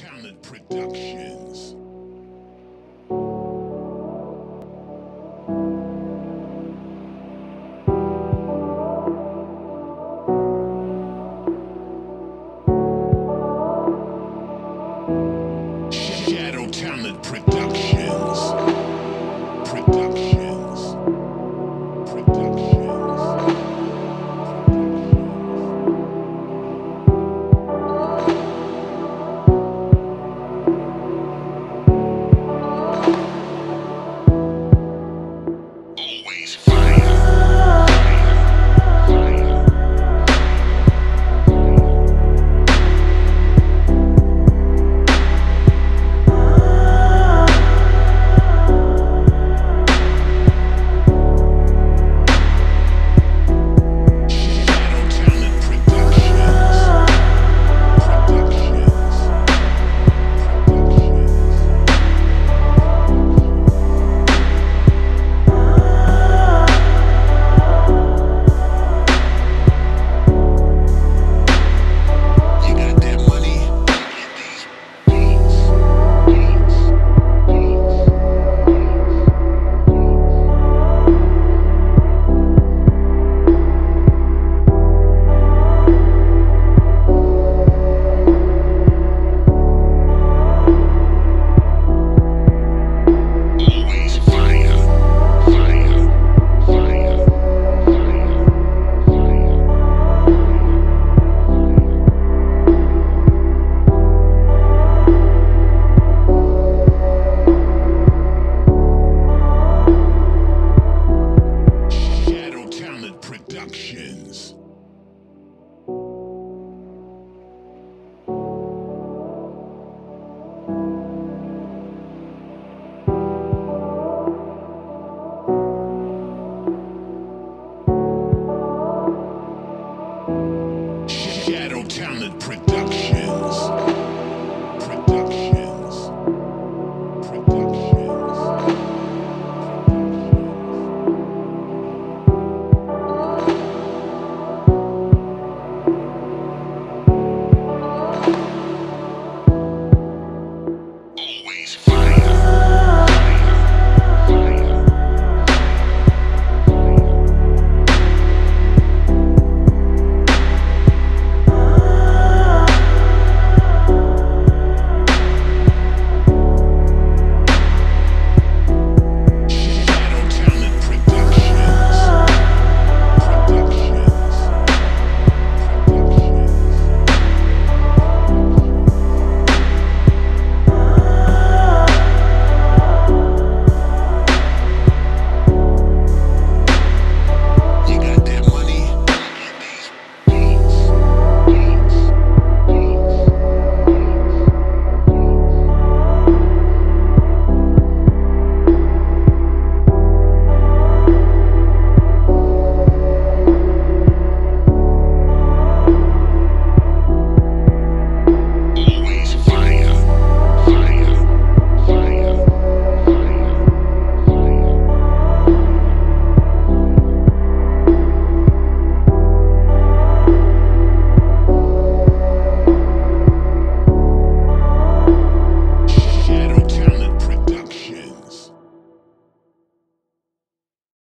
Talent Productions. Shadow Talent